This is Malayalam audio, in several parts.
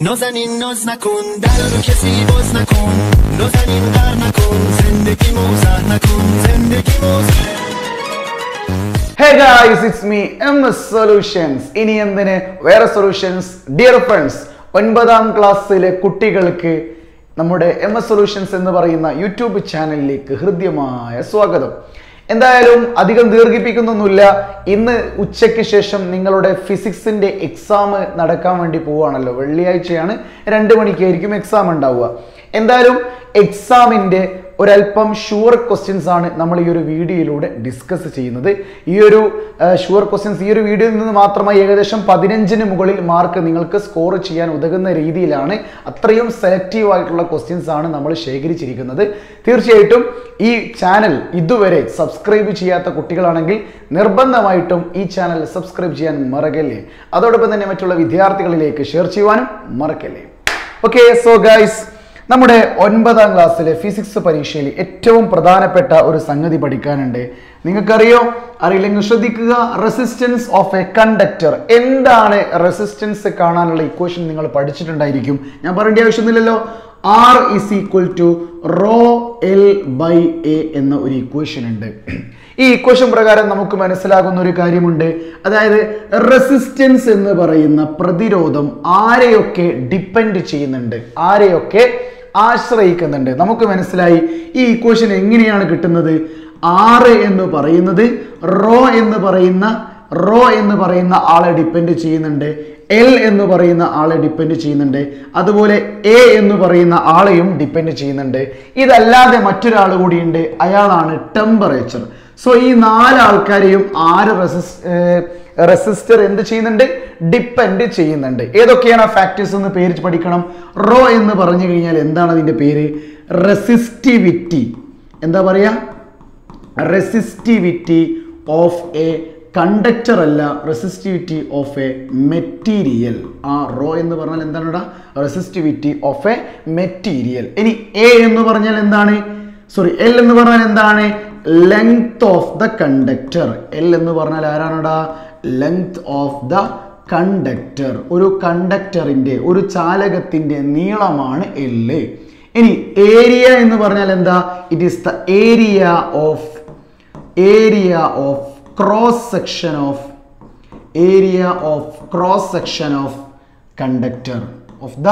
نازنین ناز نکن در رو کسی باز نکن نازنین در نکن زندگی موزه نکن زندگی موزه hey guys it's me M S solutions ഇനി എന്തിന് വേറെ സൊല്യൂഷൻസ് ഡിയർ ഫ്രണ്ട്സ് ഒൻപതാം ക്ലാസ്സിലെ കുട്ടികൾക്ക് നമ്മുടെ എം എസ് സൊല്യൂഷൻസ് എന്ന് പറയുന്ന യൂട്യൂബ് ചാനലിലേക്ക് ഹൃദ്യമായ സ്വാഗതം എന്തായാലും അധികം ദീർഘിപ്പിക്കുന്നൊന്നുമില്ല. ഇന്ന് ഉച്ചയ്ക്ക് ശേഷം നിങ്ങളുടെ ഫിസിക്സിന്റെ എക്സാം നടക്കാൻ വേണ്ടി പോവുകയാണല്ലോ. വെള്ളിയാഴ്ചയാണ് രണ്ട് മണിക്കായിരിക്കും എക്സാം ഉണ്ടാവുക. എന്തായാലും എക്സാമിന്റെ ഒരല്പം ഷുവർ ക്വസ്റ്റ്യൻസ് ആണ് നമ്മൾ ഈ ഒരു വീഡിയോയിലൂടെ ഡിസ്കസ് ചെയ്യുന്നത്. ഈ ഒരു ഷുവർ ക്വസ്റ്റ്യൻസ് ഈ ഒരു വീഡിയോയിൽ നിന്ന് മാത്രമായി ഏകദേശം പതിനഞ്ചിന് മുകളിൽ മാർക്ക് നിങ്ങൾക്ക് സ്കോർ ചെയ്യാൻ ഉതകുന്ന രീതിയിലാണ് അത്രയും സെലക്റ്റീവ് ആയിട്ടുള്ള ക്വസ്റ്റ്യൻസ് ആണ് നമ്മൾ ശേഖരിച്ചിരിക്കുന്നത്. തീർച്ചയായിട്ടും ഈ ചാനൽ ഇതുവരെ സബ്സ്ക്രൈബ് ചെയ്യാത്ത കുട്ടികളാണെങ്കിൽ നിർബന്ധമായിട്ടും ഈ ചാനൽ സബ്സ്ക്രൈബ് ചെയ്യാൻ മറക്കല്ലേ? അതോടൊപ്പം തന്നെ മറ്റുള്ള വിദ്യാർത്ഥികളിലേക്ക് ഷെയർ ചെയ്യുവാനും മറക്കല്ലേ? ഓക്കെ സോ ഗൈസ് നമ്മുടെ ഒൻപതാം ക്ലാസ്സിലെ ഫിസിക്സ് പരീക്ഷയിൽ ഏറ്റവും പ്രധാനപ്പെട്ട ഒരു സംഗതി പഠിക്കാനുണ്ട്. നിങ്ങൾക്കറിയോ? അറിയില്ലെങ്കിൽ ശ്രദ്ധിക്കുക. റെസിസ്റ്റൻസ് ഓഫ് എ കണ്ടക്ടർ എന്താണ് റെസിസ്റ്റൻസ് കാണാനുള്ള ഇക്വേഷൻ നിങ്ങൾ പഠിച്ചിട്ടുണ്ടായിരിക്കും? ഞാൻ പറയേണ്ട ആവശ്യമൊന്നുമില്ലല്ലോ. R is equal to rho L by A എന്ന ഒരു ഇക്വേഷൻ ഉണ്ട്. ഈ ഇക്വേഷൻ പ്രകാരം നമുക്ക് മനസ്സിലാകുന്ന ഒരു കാര്യമുണ്ട്. അതായത് റെസിസ്റ്റൻസ് എന്ന് പറയുന്ന പ്രതിരോധം ആരെയൊക്കെ ഡിപ്പെൻഡ് ചെയ്യുന്നുണ്ട്? ആരെയൊക്കെ ആശ്രയിക്കുന്നുണ്ട്. നമുക്ക് മനസ്സിലായി ഈ ഇക്വേഷൻ എങ്ങനെയാണ് കിട്ടുന്നത്? ആറ് എന്ന് പറയുന്നത് റോ എന്ന് പറയുന്ന റോ എന്ന് പറയുന്ന ആളെ ഡിപ്പെൻഡ് ചെയ്യുന്നുണ്ട്. എൽ എന്ന് പറയുന്ന ആളെ ഡിപ്പെൻഡ് ചെയ്യുന്നുണ്ട്. അതുപോലെ എ എന്ന് പറയുന്ന ആളെയും ഡിപ്പെൻഡ് ചെയ്യുന്നുണ്ട്. ഇതല്ലാതെ മറ്റൊരാൾ കൂടിയുണ്ട്. അയാളാണ് ടെമ്പറേച്ചർ സോ ഈ നാല് ആൾക്കാരെയും ആര് റെസിസ് റെസിസ്റ്റർ എന്ത് ചെയ്യുന്നുണ്ട്? ഡിപ്പെൻഡ് ചെയ്യുന്നുണ്ട്. ഏതൊക്കെയാണ് ആ ഫാക്ടേഴ്സ് എന്ന് പേര് പഠിക്കണം? റോ എന്ന് പറഞ്ഞു കഴിഞ്ഞാൽ എന്താണ് അതിന്റെ പേര്? റെസിസ്റ്റിവിറ്റി എന്താ പറയാ? റെസിസ്റ്റിവിറ്റി ഓഫ് എ കണ്ടക്ടർ അല്ല റെസിസ്റ്റിവിറ്റി ഓഫ് എ മെറ്റീരിയൽ ആ റോ എന്ന് പറഞ്ഞാൽ എന്താണ് റെസിസ്റ്റിവിറ്റി ഓഫ് എ മെറ്റീരിയൽ ഇനി എ എന്ന് പറഞ്ഞാൽ എന്താണ്? സോറി എൽ എന്ന് പറഞ്ഞാൽ എന്താണ്? Length of the conductor L എന്ന് പറഞ്ഞാൽ ആരാണടാ? ലെങ്ത് ഓഫ് ദ കണ്ടക്ടർ ഒരു കണ്ടക്ടറിന്റെ ഒരു ചാലകത്തിന്റെ നീളമാണ് എല്ല് ഇനി ഏരിയ എന്ന് പറഞ്ഞാൽ എന്താ? It is the area of area of cross section of area of cross section of conductor of the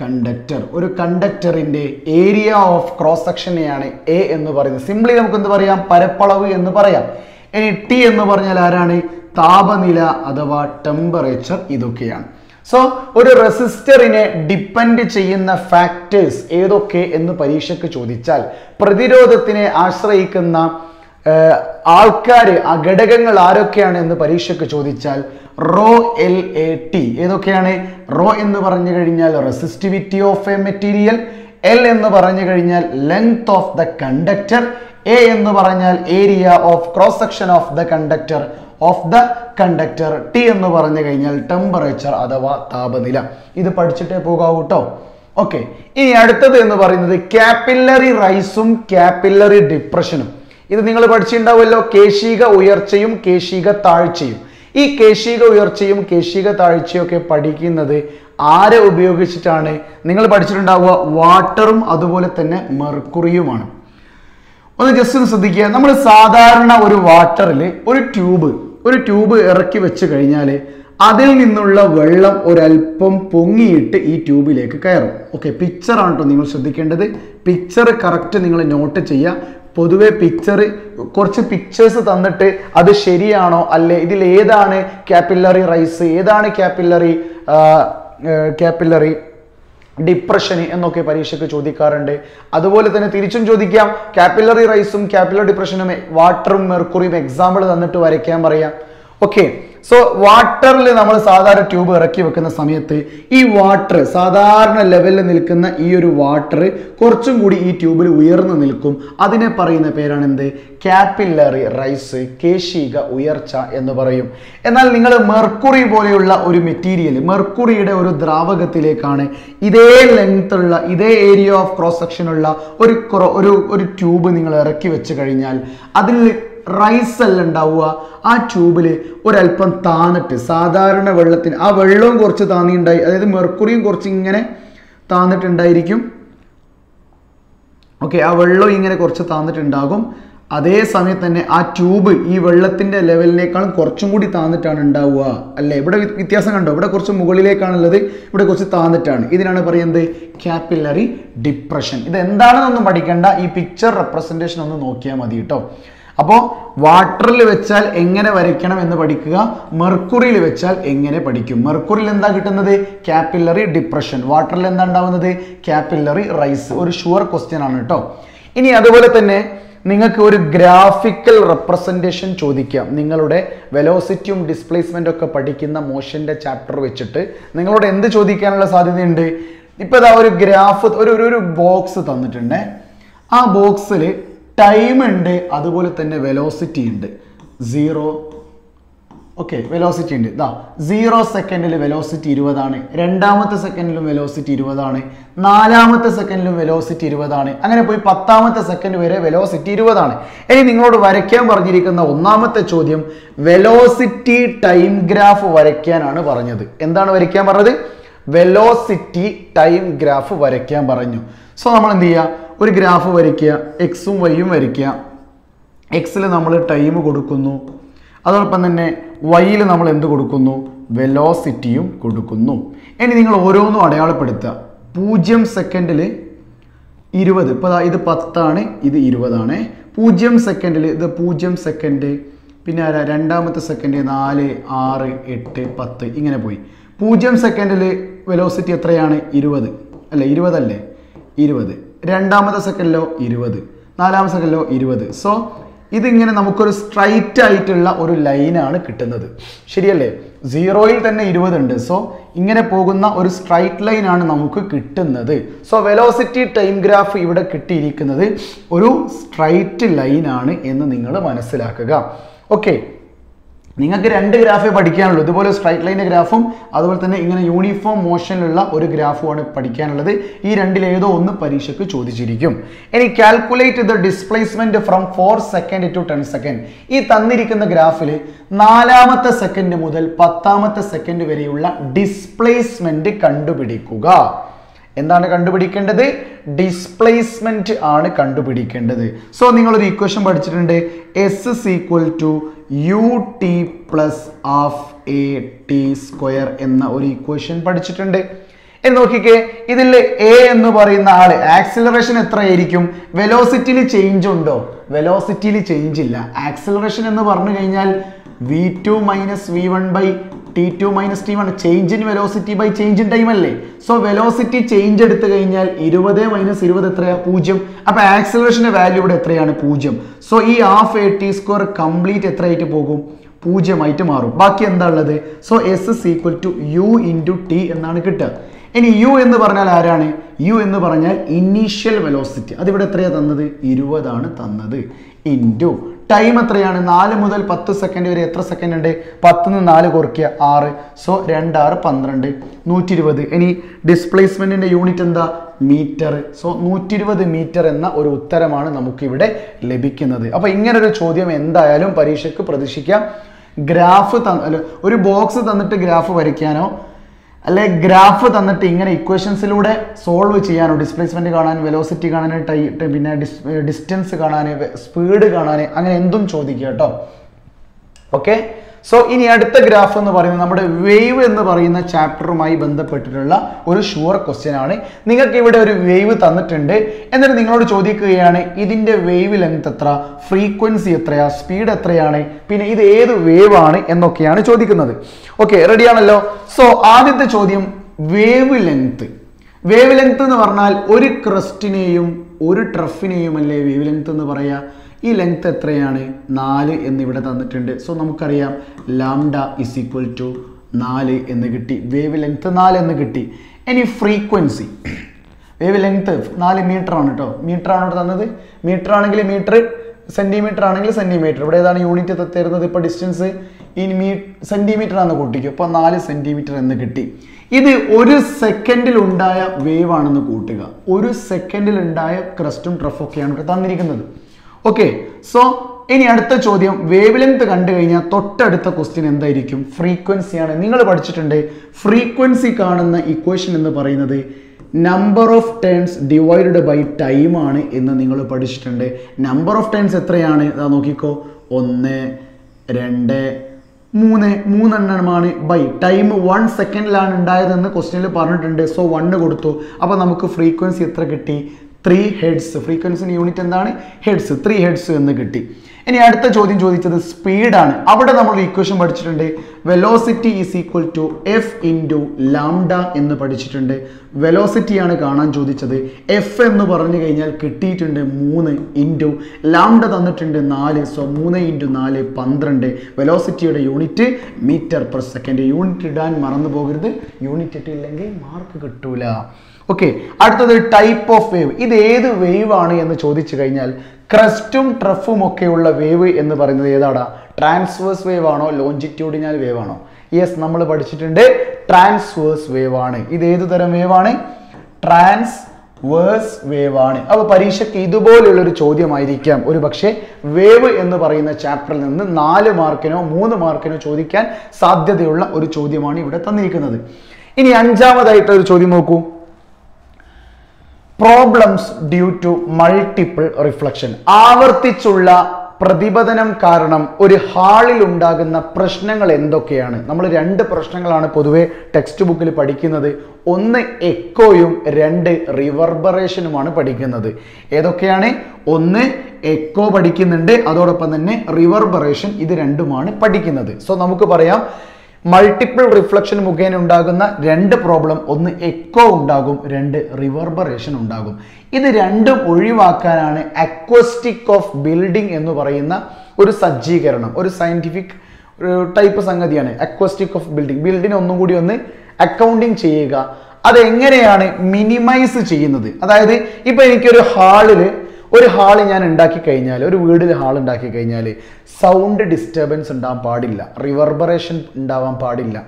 conductor. ഒരു കണ്ടക്ടറിന്റെ ഏരിയ ഓഫ് ക്രോസ് സെക്ഷനെയാണ് എ എന്ന് പറയുന്നത്. സിംപ്ലി നമുക്ക് എന്ത് പറയാം? പരപ്പളവ് എന്ന് പറയാം. ഇനി ടി എന്ന് പറഞ്ഞാൽ ആരാണ്? താപനില അഥവാ ടെമ്പറേച്ചർ ഇതൊക്കെയാണ്. സോ ഒരു റെസിസ്റ്ററിനെ ഡിപ്പെൻഡ് ചെയ്യുന്ന ഫാക്ടേഴ്സ് ഏതൊക്കെ എന്ന് പരീക്ഷയ്ക്ക് ചോദിച്ചാൽ പ്രതിരോധത്തിനെ ആശ്രയിക്കുന്ന ആൾക്കാർ ആ ഘടകങ്ങൾ ആരൊക്കെയാണ് എന്ന് പരീക്ഷയ്ക്ക് ചോദിച്ചാൽ റോ എൽ എ ടി. ഏതൊക്കെയാണ്? റോ എന്ന് പറഞ്ഞു കഴിഞ്ഞാൽ resistivity of a material L എന്ന് പറഞ്ഞു കഴിഞ്ഞാൽ length of the conductor A എന്ന് പറഞ്ഞാൽ area of cross section of the conductor of the conductor T എന്ന് പറഞ്ഞു കഴിഞ്ഞാൽ ടെമ്പറേച്ചർ അഥവാ താപനില. ഇത് പഠിച്ചിട്ടേ പോകാവൂ കേട്ടോ ഓക്കെ. ഇനി അടുത്തത് എന്ന് പറയുന്നത് ക്യാപ്പില്ലറി റൈസും ക്യാപ്പില്ലറി ഡിപ്രഷനും. ഇത് നിങ്ങൾ പഠിച്ചിട്ടുണ്ടാവുമല്ലോ. കേശിക ഉയർച്ചയും കേശിക താഴ്ചയും ഈ കേശിക ഉയർച്ചയും കേശിക താഴ്ചയും ഒക്കെ പഠിക്കുന്നത് ആരെ ഉപയോഗിച്ചിട്ടാണ്? നിങ്ങൾ പഠിച്ചിട്ടുണ്ടാവുക വാട്ടറും അതുപോലെ തന്നെ മെർക്കുറിയുമാണ്. ഒന്ന് ജസ്റ്റ് ഒന്ന് ശ്രദ്ധിക്കുക. നമ്മൾ സാധാരണ ഒരു വാട്ടറിൽ ഒരു ട്യൂബ് ഒരു ട്യൂബ് ഇറക്കി വെച്ച് കഴിഞ്ഞാൽ അതിൽ നിന്നുള്ള വെള്ളം ഒരല്പം പൊങ്ങിയിട്ട് ഈ ട്യൂബിലേക്ക് കയറും. ഓക്കെ പിക്ചറാണ് കേട്ടോ നിങ്ങൾ ശ്രദ്ധിക്കേണ്ടത്. പിക്ചർ കറക്റ്റ് നിങ്ങൾ നോട്ട് ചെയ്യുക. പൊതുവെ പിക്ചർ കുറച്ച് പിക്ചേഴ്സ് തന്നിട്ട് അത് ശരിയാണോ? അല്ലെ ഇതിൽ ഏതാണ് ക്യാപ്പില്ലറി റൈസ് ഏതാണ് ക്യാപ്പില്ലറി ക്യാപ്പില്ലറി ഡിപ്രഷന് എന്നൊക്കെ പരീക്ഷയ്ക്ക് ചോദിക്കാറുണ്ട്. അതുപോലെ തന്നെ തിരിച്ചും ചോദിക്കാം ക്യാപ്പില്ലറി റൈസും ക്യാപ്പില്ലറി ഡിപ്രഷനും വാട്ടറും മെർക്കുറിയും എക്സാമ്പിൾ തന്നിട്ട് വരയ്ക്കാൻ പറയാം. ഓക്കെ സോ വാട്ടറിൽ നമ്മൾ സാധാരണ ട്യൂബ് ഇറക്കി വെക്കുന്ന സമയത്ത് ഈ വാട്ടർ സാധാരണ ലെവലിൽ നിൽക്കുന്ന ഈ ഒരു വാട്ടർ കുറച്ചും കൂടി ഈ ട്യൂബിൽ ഉയർന്നു നിൽക്കും. അതിനെ പറയുന്ന പേരാണ് എന്ത് ക്യാപ്പില്ലറി റൈസ് കേശിക ഉയർച്ച എന്ന് പറയും. എന്നാൽ നിങ്ങൾ മെർക്കുറി പോലെയുള്ള ഒരു മെറ്റീരിയൽ മെർക്കുറിയുടെ ഒരു ദ്രാവകത്തിലേക്കാണ് ഇതേ ലെങ്ത് ഉള്ള ഇതേ ഏരിയ ഓഫ് ക്രോസ് സെക്ഷൻ ഉള്ള ഒരു ഒരു ഒരു ട്യൂബ് നിങ്ങൾ ഇറക്കി വെച്ച് കഴിഞ്ഞാൽ അതിൽ റൈസ് അല്ല ഉണ്ടാവുക. ആ ട്യൂബിൽ ഒരല്പം താന്നിട്ട് സാധാരണ വെള്ളത്തിന് ആ വെള്ളവും കുറച്ച് താന്നിണ്ടായി അതായത് മെർക്കുറിയും കുറച്ച് ഇങ്ങനെ താന്നിട്ടുണ്ടായിരിക്കും. ഓക്കെ ആ വെള്ളവും ഇങ്ങനെ കുറച്ച് താന്നിട്ടുണ്ടാകും. അതേ സമയത്ത് തന്നെ ആ ട്യൂബ് ഈ വെള്ളത്തിന്റെ ലെവലിനേക്കാളും കുറച്ചും കൂടി താന്നിട്ടാണ് ഉണ്ടാവുക. അല്ലേ? ഇവിടെ വ്യ- വ്യത്യാസം കണ്ടോ? ഇവിടെ കുറച്ച് മുകളിലേക്കാണുള്ളത് ഇവിടെ കുറച്ച് താന്നിട്ടാണ്. ഇതിനാണ് പറയുന്നത് ക്യാപ്പില്ലറി ഡിപ്രഷൻ ഇത് എന്താണെന്നൊന്നും പഠിക്കേണ്ട. ഈ പിക്ചർ റെപ്രസെന്റേഷൻ ഒന്ന് നോക്കിയാൽ മതി കേട്ടോ അപ്പോൾ വാട്ടറിൽ വെച്ചാൽ എങ്ങനെ വരയ്ക്കണം എന്ന് പഠിക്കുക മെർക്കുറിയിൽ വെച്ചാൽ എങ്ങനെ പഠിക്കും. മെർക്കുറിയിൽ എന്താ കിട്ടുന്നത്? Capillary depression. വാട്ടറിൽ എന്താ ഉണ്ടാവുന്നത്? Capillary rise. ഒരു ഷുവർ ക്വസ്റ്റ്യൻ ആണ് കേട്ടോ. ഇനി അതുപോലെ തന്നെ നിങ്ങൾക്ക് ഒരു ഗ്രാഫിക്കൽ റെപ്രസെന്റേഷൻ ചോദിക്കാം. നിങ്ങളുടെ വെലോസിറ്റിയും ഡിസ്പ്ലേസ്മെന്റ് ഒക്കെ പഠിക്കുന്ന മോഷന്റെ ചാപ്റ്റർ വെച്ചിട്ട് നിങ്ങളോട് എന്ത് ചോദിക്കാനുള്ള സാധ്യതയുണ്ട്? ഇപ്പോൾ ഇതാ ഒരു ഗ്രാഫ് ഒരു ഒരു- ബോക്സ് തന്നിട്ടുണ്ട്. ആ ബോക്സിൽ ടൈം ഉണ്ട് അതുപോലെ തന്നെ വെലോസിറ്റി ഉണ്ട്. സീറോ ഓക്കെ വെലോസിറ്റി ഉണ്ട്. ഇതാ സീറോ സെക്കൻഡിൽ വെലോസിറ്റി ഇരുപതാണ്. രണ്ടാമത്തെ സെക്കൻഡിലും വെലോസിറ്റി ഇരുപതാണ്. നാലാമത്തെ സെക്കൻഡിലും വെലോസിറ്റി ഇരുപതാണ്. അങ്ങനെ പോയി പത്താമത്തെ സെക്കൻഡ് വരെ വെലോസിറ്റി ഇരുപതാണ്. ഇനി നിങ്ങളോട് വരയ്ക്കാൻ പറഞ്ഞിരിക്കുന്ന ഒന്നാമത്തെ ചോദ്യം വെലോസിറ്റി ടൈം ഗ്രാഫ് വരയ്ക്കാനാണ് പറഞ്ഞത്. എന്താണ് വരയ്ക്കാൻ പറഞ്ഞത്? വെലോസിറ്റി ടൈം ഗ്രാഫ് വരയ്ക്കാൻ പറഞ്ഞു. സോ നമ്മൾ എന്ത് ചെയ്യുക ഒരു ഗ്രാഫ് വരയ്ക്കുക എക്സും വൈയും വരയ്ക്കുക. എക്സിൽ നമ്മൾ ടൈം കൊടുക്കുന്നു. അതോടൊപ്പം തന്നെ വൈയിൽ നമ്മൾ എന്ത് കൊടുക്കുന്നു? വെലോസിറ്റിയും കൊടുക്കുന്നു. ഇനി നിങ്ങൾ ഓരോന്നും അടയാളപ്പെടുത്തുക. പൂജ്യം സെക്കൻഡിൽ ഇരുപത്. ഇപ്പോൾ ഇത് പത്താണ് ഇത് ഇരുപതാണ്. പൂജ്യം സെക്കൻഡിൽ ഇത് പൂജ്യം സെക്കൻഡ് പിന്നെ ആരാ? രണ്ടാമത്തെ സെക്കൻഡ് നാല് ആറ് എട്ട് പത്ത്. ഇങ്ങനെ പോയി. പൂജ്യം സെക്കൻഡിൽ വെലോസിറ്റി എത്രയാണ്? ഇരുപത്. അല്ലേ? ഇരുപതല്ലേ? ഇരുപത്. രണ്ടാമത്തെ സെക്കൻഡിലോ ഇരുപത്. നാലാമത്തെ സെക്കൻഡിലോ ഇരുപത്. സോ ഇതിങ്ങനെ നമുക്കൊരു സ്ട്രൈറ്റ് ആയിട്ടുള്ള ഒരു ലൈനാണ് കിട്ടുന്നത്. ശരിയല്ലേ? സീറോയിൽ തന്നെ ഇരുപത് ഉണ്ട്. സോ ഇങ്ങനെ പോകുന്ന ഒരു സ്ട്രൈറ്റ് ലൈനാണ് നമുക്ക് കിട്ടുന്നത്. സോ വെലോസിറ്റി ടൈം ഗ്രാഫ് ഇവിടെ കിട്ടിയിരിക്കുന്നത് ഒരു സ്ട്രൈറ്റ് ലൈനാണ് എന്ന് നിങ്ങൾ മനസ്സിലാക്കുക. ഓക്കെ നിങ്ങൾക്ക് രണ്ട് ഗ്രാഫേ പഠിക്കാനുള്ളൂ. ഇതുപോലെ സ്ട്രൈറ്റ് ലൈന്റെ ഗ്രാഫും അതുപോലെ തന്നെ ഇങ്ങനെ യൂണിഫോം മോഷനിലുള്ള ഒരു ഗ്രാഫുമാണ് പഠിക്കാനുള്ളത്. ഈ രണ്ടിലേതോ ഒന്ന് പരീക്ഷയ്ക്ക് ചോദിച്ചിരിക്കും. ഇനി calculate the displacement from four second to ten second ഈ തന്നിരിക്കുന്ന ഗ്രാഫിൽ നാലാമത്തെ സെക്കൻഡ് മുതൽ പത്താമത്തെ സെക്കൻഡ് വരെയുള്ള ഡിസ്പ്ലേസ്മെന്റ് കണ്ടുപിടിക്കുക. എന്താണ് കണ്ടുപിടിക്കേണ്ടത്? ഡിസ്പ്ലേസ്മെന്റ് ആണ് കണ്ടുപിടിക്കേണ്ടത്. സോ നിങ്ങളൊരു ഇക്വേഷൻ പഠിച്ചിട്ടുണ്ട്. S is equal to U T plus half A T square എന്ന ഒരു ഇക്വേഷൻ പഠിച്ചിട്ടുണ്ട്. എന്ന് നോക്കിക്കേ ഇതിൽ എ എന്ന് പറയുന്ന ആൾ ആക്സിലറേഷൻ എത്രയായിരിക്കും? വെലോസിറ്റിയിൽ ചേഞ്ച് ഉണ്ടോ? വെലോസിറ്റിയിൽ ചേഞ്ച് ഇല്ല. ആക്സിലറേഷൻ എന്ന് പറഞ്ഞു കഴിഞ്ഞാൽ V two minus V one by T two minus T one change in velocity by change in time അല്ലേ? സോ വെലോസിറ്റി ചേഞ്ച് എടുത്തു കഴിഞ്ഞാൽ ഇരുപത് മൈനസ് ഇരുപത് എത്രയാണ് പൂജ്യം. അപ്പൊ ആക്സിലറേഷന്റെ വാല്യൂ ഇവിടെ എത്രയാണ്? പൂജ്യം. സോ ഈ half A T square complete എത്രയായിട്ട് പോകും? പൂജ്യമായിട്ട് മാറും. ബാക്കി എന്താ ഉള്ളത്? So S is equal to U into T എന്നാണ് കിട്ടുക. ഇനി യു എന്ന് പറഞ്ഞാൽ ആരാണ്? യു എന്ന് പറഞ്ഞാൽ ഇനീഷ്യൽ വെലോസിറ്റി അതിവിടെ എത്രയാണ് തന്നത്? ഇരുപതാണ് തന്നത്. ഇന്റു ടൈം എത്രയാണ്? നാല് മുതൽ പത്ത് സെക്കൻഡ് വരെ എത്ര സെക്കൻഡ് ഉണ്ട്? പത്തുനിന്ന് നാല് കുറയ്ക്കുക. ആറ്. സോ രണ്ടാറ് പന്ത്രണ്ട്. നൂറ്റി ഇരുപത് ഇനി ഡിസ്പ്ലേസ്മെന്റിന്റെ യൂണിറ്റ് എന്താ? മീറ്റർ സോ നൂറ്റി ഇരുപത് മീറ്റർ എന്ന ഒരു ഉത്തരമാണ് നമുക്കിവിടെ ലഭിക്കുന്നത്. അപ്പോൾ ഇങ്ങനൊരു ചോദ്യം എന്തായാലും പരീക്ഷയ്ക്ക് പ്രതീക്ഷിക്കാം. ഗ്രാഫ് ത ഒരു ബോക്സ് തന്നിട്ട് ഗ്രാഫ് വരയ്ക്കാനോ? അല്ലെ ഗ്രാഫ് തന്നിട്ട് ഇങ്ങനെ ഇക്വേഷൻസിലൂടെ സോൾവ് ചെയ്യാനോ ഡിസ്പ്ലേസ്മെന്റ് കാണാൻ വെലോസിറ്റി കാണാൻ ടൈറ്റ് പിന്നെ ഡിസ്റ്റൻസ് കാണാൻ സ്പീഡ് കാണാൻ അങ്ങനെ എന്തും ചോദിക്കുക കേട്ടോ. ഓക്കെ സോ ഇനി അടുത്ത ഗ്രാഫ് എന്ന് പറയുന്നത് നമ്മുടെ വേവ് എന്ന് പറയുന്ന ചാപ്റ്ററുമായി ബന്ധപ്പെട്ടിട്ടുള്ള ഒരു ഷുവർ ക്വസ്റ്റ്യൻ ആണ്. നിങ്ങൾക്ക് ഇവിടെ ഒരു വേവ് തന്നിട്ടുണ്ട്. എന്നിട്ട് നിങ്ങളോട് ചോദിക്കുകയാണ് ഇതിന്റെ വേവ് ലെങ്ത് എത്ര? ഫ്രീക്വൻസി എത്രയാ? സ്പീഡ് എത്രയാണ്? പിന്നെ ഇത് ഏത് വേവ് ആണ് എന്നൊക്കെയാണ് ചോദിക്കുന്നത്. ഓക്കെ റെഡിയാണല്ലോ സോ ആദ്യത്തെ ചോദ്യം വേവ് ലെങ്ത് വേവ് ലെങ്ത് എന്ന് പറഞ്ഞാൽ ഒരു ക്രസ്റ്റിനെയും ഒരു ട്രഫിനെയും അല്ലേ വേവ് ലെങ്ത് എന്ന് പറയാ? ഈ ലെങ്ത് എത്രയാണ്? നാല് എന്നിവിടെ തന്നിട്ടുണ്ട്. സോ നമുക്കറിയാം ലാംഡ ഇസ് ഈക്വൽ ടു നാല് എന്ന് കിട്ടി. വേവ് ലെങ്ത് നാല് എന്ന് കിട്ടി. ഇനി ഫ്രീക്വൻസി വേവ് ലെങ്ത് നാല് മീറ്റർ ആണ് കേട്ടോ മീറ്റർ ആണ് ഇവിടെ തന്നത്? മീറ്റർ ആണെങ്കിൽ മീറ്റർ സെന്റിമീറ്റർ ആണെങ്കിൽ സെന്റിമീറ്റർ ഇവിടെ ഏതാണ് യൂണിറ്റ് തരുന്നത് ഇപ്പോൾ ഡിസ്റ്റൻസ് ഇനി മീ സെന്റിമീറ്റർ ആണ് കൂട്ടിക്കും. അപ്പോൾ നാല് സെന്റിമീറ്റർ എന്ന് കിട്ടി. ഇത് ഒരു സെക്കൻഡിൽ ഉണ്ടായ വേവ് ആണെന്ന് കൂട്ടുക. ഒരു സെക്കൻഡിൽ ഉണ്ടായ ക്രസ്റ്റും ട്രഫും ഒക്കെയാണ് ഇവിടെ തന്നിരിക്കുന്നത്. ഓക്കെ സോ ഇനി അടുത്ത ചോദ്യം. വേവ് ലെങ്ത് കണ്ടു കഴിഞ്ഞാൽ തൊട്ടടുത്ത ക്വസ്റ്റ്യൻ എന്തായിരിക്കും? ഫ്രീക്വൻസിയാണ് നിങ്ങൾ പഠിച്ചിട്ടുണ്ട് ഫ്രീക്വൻസി കാണുന്ന ഇക്വേഷൻ എന്ന് പറയുന്നത് number of turns divided by time ആണ് എന്ന് നിങ്ങൾ പഠിച്ചിട്ടുണ്ട്. നമ്പർ ഓഫ് ടേൺസ് എത്രയാണ്? ഇതാ നോക്കിക്കോ. ഒന്ന് രണ്ട് മൂന്ന്. മൂന്നെണ്ണമാണ് ബൈ ടൈം വൺ സെക്കൻഡിലാണ് ഉണ്ടായതെന്ന് ക്വസ്റ്റ്യനിൽ പറഞ്ഞിട്ടുണ്ട്. സോ വണ്ണ് കൊടുത്തു. അപ്പോൾ നമുക്ക് ഫ്രീക്വൻസി എത്ര കിട്ടി? ത്രീ ഹെഡ്സ് ഫ്രീക്വൻസിന് യൂണിറ്റ് എന്താണ്? ഹെഡ്സ് ത്രീ ഹെഡ്സ് എന്ന് കിട്ടി. ഇനി അടുത്ത ചോദ്യം ചോദിച്ചത് സ്പീഡാണ് അവിടെ നമ്മൾ ഇക്വേഷൻ പഠിച്ചിട്ടുണ്ട് velocity is equal to F into lambda എന്ന് പഠിച്ചിട്ടുണ്ട്. വെലോസിറ്റിയാണ് കാണാൻ ചോദിച്ചത്. എഫ് എന്ന് പറഞ്ഞു കഴിഞ്ഞാൽ കിട്ടിയിട്ടുണ്ട് മൂന്ന് ഇന്റു ലാംഡ തന്നിട്ടുണ്ട് നാല് സോ മൂന്ന് ഇന്റു നാല് പന്ത്രണ്ട്. വെലോസിറ്റിയുടെ unit metre per second unit ഇടാൻ മറന്നു പോകരുത്. യൂണിറ്റ് ഇട്ടില്ലെങ്കിൽ മാർക്ക് കിട്ടൂല. ഓക്കെ അടുത്തത് ടൈപ്പ് ഓഫ് വേവ് ഇത് ഏത് വേവ് ആണ് എന്ന് ചോദിച്ചു കഴിഞ്ഞാൽ ക്രസ്റ്റും ട്രഫും ഒക്കെയുള്ള വേവ് എന്ന് പറയുന്നത് ഏതാടാ? ട്രാൻസ്വേഴ്സ് വേവ് ആണോ ലോഞ്ചിറ്റ്യൂഡിനാൽ വേവ് ആണോ യെസ് നമ്മൾ പഠിച്ചിട്ടുണ്ട് ട്രാൻസ്വേഴ്സ് വേവ് ആണ് ഇത് ഏത് തരം വേവ് ആണ് ട്രാൻസ് വേഴ്സ് വേവ് ആണ് അപ്പോൾ പരീക്ഷയ്ക്ക് ഇതുപോലെയുള്ള ഒരു ചോദ്യമായിരിക്കാം. ഒരു പക്ഷേ വേവ് എന്ന് പറയുന്ന ചാപ്റ്ററിൽ നിന്ന് നാല് മാർക്കിനോ മൂന്ന് മാർക്കിനോ ചോദിക്കാൻ സാധ്യതയുള്ള ഒരു ചോദ്യമാണ് ഇവിടെ തന്നിരിക്കുന്നത്. ഇനി അഞ്ചാമതായിട്ട് ഒരു ചോദ്യം നോക്കൂ. Problems due to multiple reflection ആവർത്തിച്ചുള്ള പ്രതിപതനം കാരണം ഒരു ഹാളിൽ ഉണ്ടാകുന്ന പ്രശ്നങ്ങൾ എന്തൊക്കെയാണ്? നമ്മൾ രണ്ട് പ്രശ്നങ്ങളാണ് പൊതുവെ ടെക്സ്റ്റ് ബുക്കിൽ പഠിക്കുന്നത്. ഒന്ന് എക്കോയും രണ്ട് റിവർബറേഷനുമാണ് പഠിക്കുന്നത്. ഏതൊക്കെയാണ്? ഒന്ന് എക്കോ പഠിക്കുന്നുണ്ട്. അതോടൊപ്പം തന്നെ റിവർബറേഷൻ ഇത് രണ്ടുമാണ് പഠിക്കുന്നത്. സോ നമുക്ക് പറയാം. മൾട്ടിപ്പിൾ റിഫ്ലക്ഷൻ മുഖേന ഉണ്ടാകുന്ന രണ്ട് പ്രോബ്ലം ഒന്ന് എക്കോ ഉണ്ടാകും രണ്ട് റിവർബറേഷൻ ഉണ്ടാകും. ഇത് രണ്ടും ഒഴിവാക്കാനാണ് അക്വസ്റ്റിക് ഓഫ് ബിൽഡിംഗ് എന്ന് പറയുന്ന ഒരു സജ്ജീകരണം ഒരു സയന്റിഫിക് ഒരു ടൈപ്പ് സംഗതിയാണ് അക്വസ്റ്റിക് ഓഫ് ബിൽഡിംഗ് ബിൽഡിനെ ഒന്നും കൂടി ഒന്ന് അക്കൗണ്ടിങ് ചെയ്യുക. അതെങ്ങനെയാണ് മിനിമൈസ് ചെയ്യുന്നത്? അതായത് ഇപ്പൊ എനിക്കൊരു ഹാളിൽ ഒരു ഹാൾ ഞാൻ ഉണ്ടാക്കി കഴിഞ്ഞാൽ ഒരു വീടിൽ ഹാൾ ഉണ്ടാക്കി കഴിഞ്ഞാൽ സൗണ്ട് ഡിസ്റ്റർബൻസ് ഉണ്ടാവാൻ പാടില്ല. റിവർബറേഷൻ ഉണ്ടാവാൻ പാടില്ല.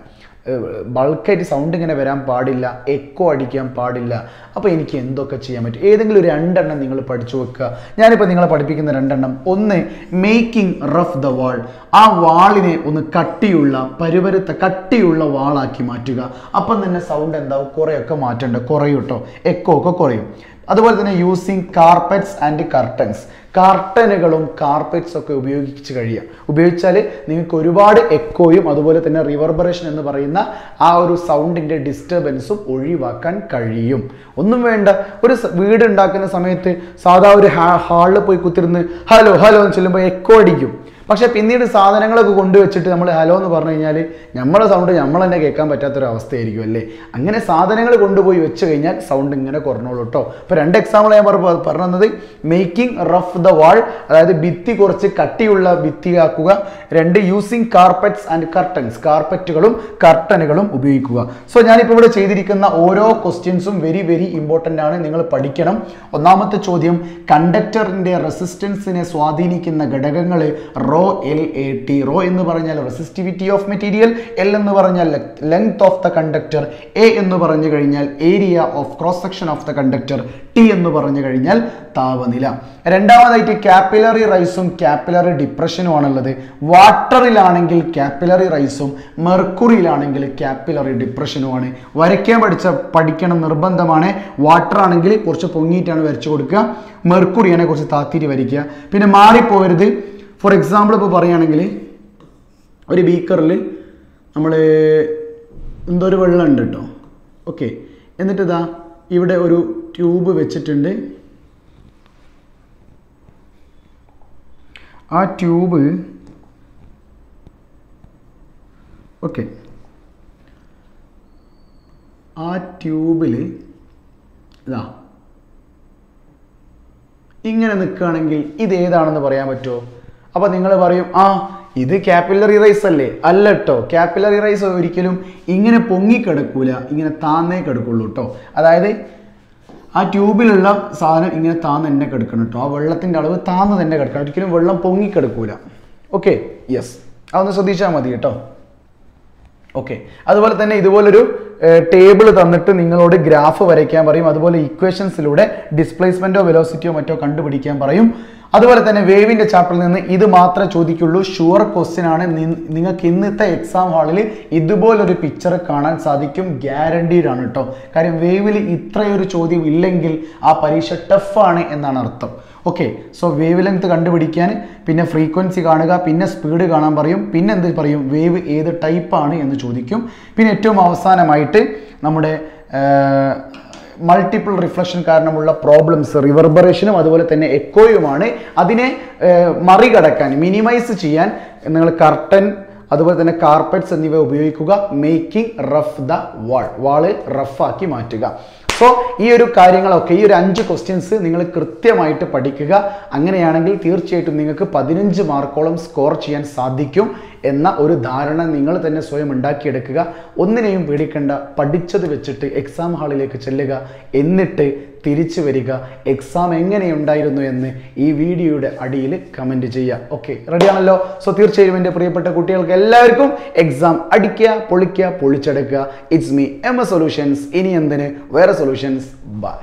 ബൾക്കായിട്ട് സൗണ്ട് ഇങ്ങനെ വരാൻ പാടില്ല. എക്കോ അടിക്കാൻ പാടില്ല. അപ്പോൾ എനിക്ക് എന്തൊക്കെ ചെയ്യാൻ പറ്റും? ഏതെങ്കിലും ഒരു രണ്ടെണ്ണം നിങ്ങൾ പഠിച്ചു വെക്കുക. ഞാനിപ്പോൾ നിങ്ങളെ പഠിപ്പിക്കുന്ന രണ്ടെണ്ണം. ഒന്ന് മേക്കിംഗ് റഫ് ദ വാൾ ആ വാളിനെ ഒന്ന് കട്ടിയുള്ള പരുപരുത്ത കട്ടിയുള്ള വാളാക്കി മാറ്റുക. അപ്പം തന്നെ സൗണ്ട് എന്താവും? കുറേയൊക്കെ മാറ്റേണ്ട. കുറയും കേട്ടോ എക്കോ ഒക്കെ കുറയും. അതുപോലെ തന്നെ യൂസിങ് കാർപ്പറ്റ്സ് ആൻഡ് കർട്ടൻസ് കർട്ടനുകളും കാർപ്പറ്റ്സ് ഒക്കെ ഉപയോഗിച്ച് കഴിയുക. ഉപയോഗിച്ചാൽ നിങ്ങൾക്ക് ഒരുപാട് എക്കോയും അതുപോലെ തന്നെ റിവർബറേഷൻ എന്ന് പറയുന്ന ആ ഒരു സൗണ്ടിന്റെ ഡിസ്റ്റർബൻസും ഒഴിവാക്കാൻ കഴിയും. ഒന്നും വേണ്ട. ഒരു വീട് ഉണ്ടാക്കുന്ന സമയത്ത് സാധാ ഒരു ഹാളിൽ പോയി കുത്തിരുന്ന് ഹലോ ഹലോ എന്ന് ചൊല്ലുമ്പോൾ എക്കോ അടിക്കും. പക്ഷെ പിന്നീട് സാധനങ്ങളൊക്കെ കൊണ്ടുവച്ചിട്ട് നമ്മൾ ഹലോ എന്ന് പറഞ്ഞു കഴിഞ്ഞാൽ നമ്മളെ സൗണ്ട് നമ്മൾ തന്നെ കേൾക്കാൻ പറ്റാത്തൊരു അവസ്ഥയായിരിക്കും അല്ലേ? അങ്ങനെ സാധനങ്ങൾ കൊണ്ടുപോയി വെച്ച് കഴിഞ്ഞാൽ സൗണ്ട് ഇങ്ങനെ കുറഞ്ഞോളൂ കേട്ടോ ഇപ്പോൾ രണ്ട് എക്സാമ്പിൾ ഞാൻ പറഞ്ഞു പറഞ്ഞത് മേക്കിംഗ് റഫ് ദ വാൾ അതായത് ഭിത്തി കുറച്ച് കട്ടിയുള്ള ഭിത്തിയാക്കുക. രണ്ട് യൂസിങ് കാർപ്പറ്റ്സ് ആൻഡ് കർട്ടൻസ് കാർപ്പറ്റുകളും കർട്ടനുകളും ഉപയോഗിക്കുക. സോ ഞാനിപ്പോൾ ഇവിടെ ചെയ്തിരിക്കുന്ന ഓരോ ക്വസ്റ്റ്യൻസും വെരി വെരി ഇമ്പോർട്ടന്റ് ആണ്. നിങ്ങൾ പഠിക്കണം. ഒന്നാമത്തെ ചോദ്യം കണ്ടക്ടറിന്റെ റെസിസ്റ്റൻസിനെ സ്വാധീനിക്കുന്ന ഘടകങ്ങൾ rho L A T rho എന്ന് പറഞ്ഞാൽ റെസിസ്റ്റിവിറ്റി ഓഫ് മെറ്റീരിയൽ എൽ എന്ന് പറഞ്ഞാൽ length of the conductor A എന്ന് പറഞ്ഞു കഴിഞ്ഞാൽ area of cross section of the conductor T എന്ന് പറഞ്ഞു കഴിഞ്ഞാൽ താപനില. രണ്ടാമതായിട്ട് കാപ്പിലറി റൈസും കാപ്പിലറി ഡിപ്രഷനും ആണുള്ളത്. വാട്ടറിലാണെങ്കിൽ കാപ്പിലറി റൈസും മെർക്കുറിയിലാണെങ്കിൽ കാപ്പിലറി ഡിപ്രഷനുമാണ് വരയ്ക്കാൻ പഠിച്ച പഠിക്കണം നിർബന്ധമാണ് വാട്ടർ ആണെങ്കിൽ കുറച്ച് പൊങ്ങിയിട്ടാണ് വരച്ചു കൊടുക്കുക. മെർക്കുറിയാണെ കുറച്ച് താത്തിരി വരയ്ക്കുക. പിന്നെ മാറിപ്പോകരുത് ഫോർ എക്സാമ്പിൾ ഇപ്പോൾ പറയുകയാണെങ്കിൽ ഒരു ബീക്കറിൽ നമ്മൾ എന്തോ ഒരു വെള്ളം ഉണ്ട് കേട്ടോ. ഓക്കെ എന്നിട്ട് ഇതാ ഇവിടെ ഒരു ട്യൂബ് വെച്ചിട്ടുണ്ട്. ആ ട്യൂബ് ഓക്കെ ആ ട്യൂബിൽ ഇതാ ഇങ്ങനെ നിൽക്കുകയാണെങ്കിൽ ഇത് ഏതാണെന്ന് പറയാൻ പറ്റുമോ? അപ്പോൾ നിങ്ങൾ പറയും ആ ഇത് കാപ്പിലറി റൈസ് അല്ലേ? അല്ലട്ടോ കേട്ടോ റൈസ് ഒരിക്കലും ഇങ്ങനെ പൊങ്ങിക്കിടക്കൂല ഇങ്ങനെ താന്നേ കിടക്കുള്ളൂ കേട്ടോ അതായത് ആ ട്യൂബിലുള്ള സാധനം ഇങ്ങനെ താന്ന് തന്നെ കിടക്കണം കേട്ടോ ആ വെള്ളത്തിന്റെ അളവ് താന്ന് തന്നെ കിടക്കണം. ഒരിക്കലും വെള്ളം പൊങ്ങിക്കിടക്കൂല. ഓക്കെ യെസ് അതൊന്ന് ശ്രദ്ധിച്ചാൽ മതി കേട്ടോ ഓക്കെ അതുപോലെ തന്നെ ഇതുപോലൊരു ടേബിൾ തന്നിട്ട് നിങ്ങളോട് ഗ്രാഫ് വരയ്ക്കാൻ പറയും. അതുപോലെ ഇക്വേഷൻസിലൂടെ ഡിസ്പ്ലേസ്മെന്റോ വെലോസിറ്റിയോ മറ്റോ കണ്ടുപിടിക്കാൻ പറയും. അതുപോലെ തന്നെ വേവിന്റെ ചാപ്റ്ററിൽ നിന്ന് ഇത് മാത്രമേ ചോദിക്കുള്ളൂ. ഷുവർ ക്വസ്റ്റ്യൻ ആണ്. നിങ്ങൾക്ക് ഇന്നത്തെ എക്സാം ഹാളിൽ ഇതുപോലൊരു പിക്ചർ കാണാൻ സാധിക്കും. ഗ്യാരണ്ടീഡ് ആണ് കേട്ടോ കാര്യം വേവിൽ ഇത്രയൊരു ചോദ്യം ഇല്ലെങ്കിൽ ആ പരീക്ഷ ടഫാണ് എന്നാണ് അർത്ഥം. ഓക്കെ സോ വേവ് ലെങ്ത് കണ്ടുപിടിക്കാൻ പിന്നെ ഫ്രീക്വൻസി കാണുക പിന്നെ സ്പീഡ് കാണാൻ പറയും പിന്നെ എന്ത് പറയും? വേവ് ഏത് ടൈപ്പാണ് എന്ന് ചോദിക്കും. പിന്നെ ഏറ്റവും അവസാനമായിട്ട് നമ്മുടെ മൾട്ടിപ്പിൾ റിഫ്ലക്ഷൻ കാരണമുള്ള പ്രോബ്ലംസ് റിവർബറേഷനും അതുപോലെ തന്നെ എക്കോയുമാണ് അതിനെ മറികടക്കാൻ മിനിമൈസ് ചെയ്യാൻ നിങ്ങൾ കർട്ടൻ അതുപോലെ തന്നെ കാർപ്പറ്റ്സ് എന്നിവ ഉപയോഗിക്കുക. Making rough the wall wall റഫാക്കി മാറ്റുക. സോ ഈ ഒരു കാര്യങ്ങളൊക്കെ ഈ ഒരു അഞ്ച് ക്വസ്റ്റ്യൻസ് നിങ്ങൾ കൃത്യമായിട്ട് പഠിക്കുക. അങ്ങനെയാണെങ്കിൽ തീർച്ചയായിട്ടും നിങ്ങൾക്ക് പതിനഞ്ച് മാർക്കോളം സ്കോർ ചെയ്യാൻ സാധിക്കും എന്ന ഒരു ധാരണ നിങ്ങൾ തന്നെ സ്വയം ഉണ്ടാക്കിയെടുക്കുക. ഒന്നിനെയും പേടിക്കേണ്ട പഠിച്ചത് വെച്ചിട്ട് എക്സാം ഹാളിലേക്ക് ചെല്ലുക. എന്നിട്ട് തിരിച്ചു വരിക. എക്സാം എങ്ങനെയുണ്ടായിരുന്നു എന്ന് ഈ വീഡിയോയുടെ അടിയിൽ കമന്റ് ചെയ്യുക. ഓക്കെ റെഡിയാണല്ലോ സോ തീർച്ചയായും എന്റെ പ്രിയപ്പെട്ട കുട്ടികൾക്ക് എല്ലാവർക്കും എക്സാം അടിക്കുക പൊളിക്കുക പൊളിച്ചെടുക്കുക. It's me M A solutions ഇനി എന്തിന്? വേറെ സൊല്യൂഷൻസ് ബൈ